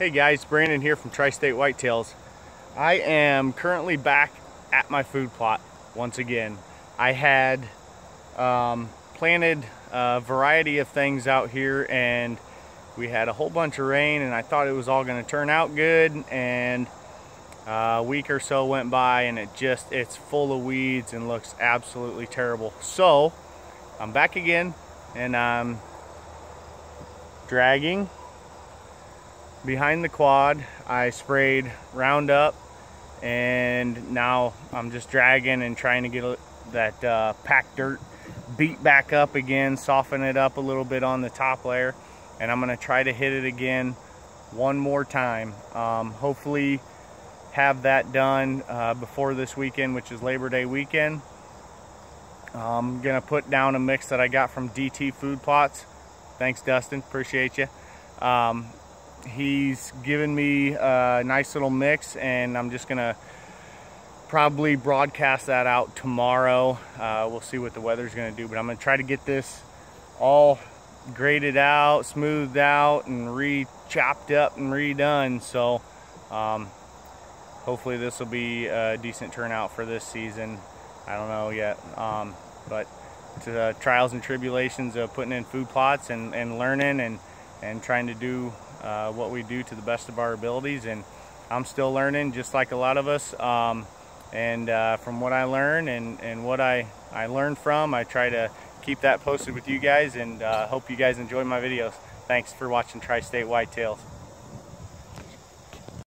Hey guys, Brandon here from Tri-State Whitetails. I am currently back at my food plot once again. I had um, planted a variety of things out here and we had a whole bunch of rain and I thought it was all going to turn out good and a week or so went by and it just it's full of weeds and looks absolutely terrible. So I'm back again and I'm dragging behind the quad I sprayed Roundup and now I'm just dragging and trying to get that uh, packed dirt beat back up again soften it up a little bit on the top layer and I'm gonna try to hit it again one more time. Um, hopefully have that done uh, before this weekend which is Labor Day weekend. I'm gonna put down a mix that I got from DT Food Plots. Thanks Dustin. Appreciate you um, he's given me a nice little mix and I'm just gonna probably broadcast that out tomorrow. Uh, we'll see what the weather's gonna do but I'm gonna try to get this all graded out smoothed out and re-chopped up and redone. So um, hopefully this will be a decent turnout for this season. I don't know yet um, but to the trials and tribulations of putting in food plots and, and learning and and trying to do uh, what we do to the best of our abilities. And I'm still learning, just like a lot of us. Um, and uh, from what I learn and, and what I, I learned from, I try to keep that posted with you guys and uh, hope you guys enjoy my videos. Thanks for watching Tri-State Whitetails.